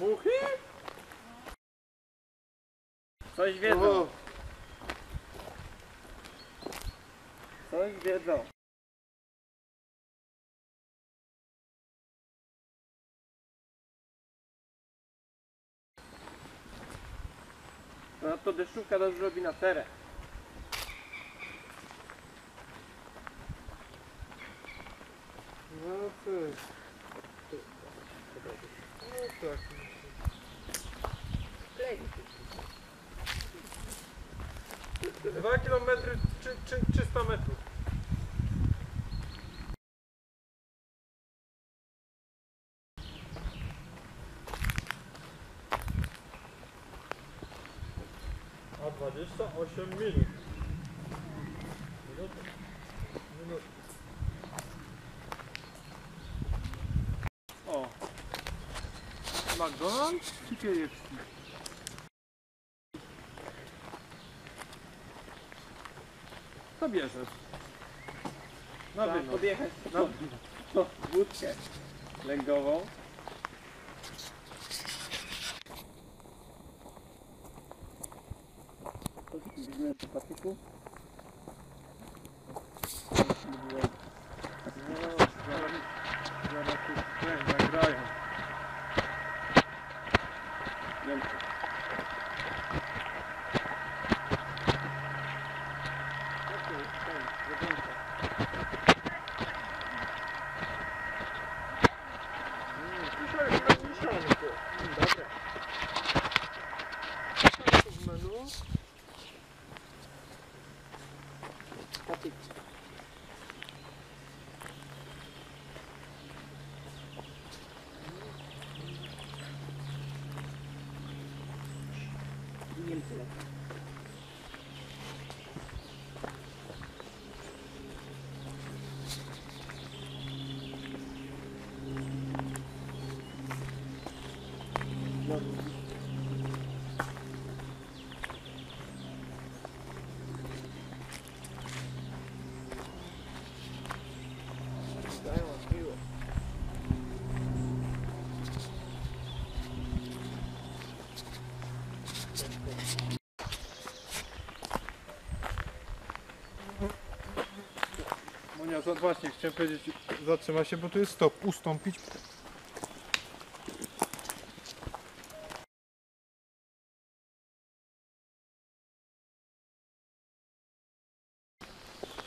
Muchy? Coś wiedzą. Coś wiedzą. No to deszczówka to zrobi na teren. no ty. Dwa kilometry, czy, czy, 300 metrów. A 28 minut. Minuty. Minuty. McDonald's czy KFC? Co bierzesz? Na Trzeba wynos. podjechać. Na no, wódkę lęgową. Widziałem w patyku? No, zaraz, zaraz tu nagrają. Gracias. Monia, za- właśnie chciałem powiedzieć, zatrzyma się, bo tu jest stop, ustąpić.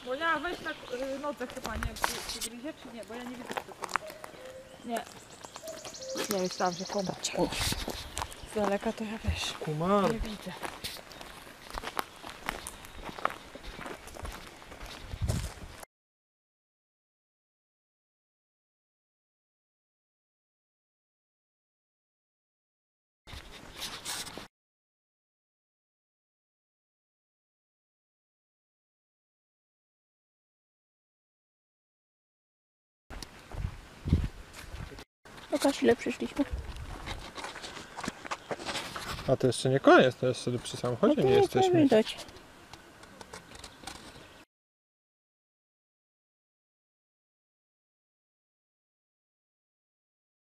Bo ja weź na y, nodze chyba nie czy, czy gryzie, czy nie, bo ja nie widzę co to Nie. Nie myślałam, że komać. Z daleka to ja wiesz, Kumar. nie widzę. Pokaż ile przyszliśmy. A to jeszcze nie koniec, to jeszcze przy samochodzie nie No to jesteśmy. widać.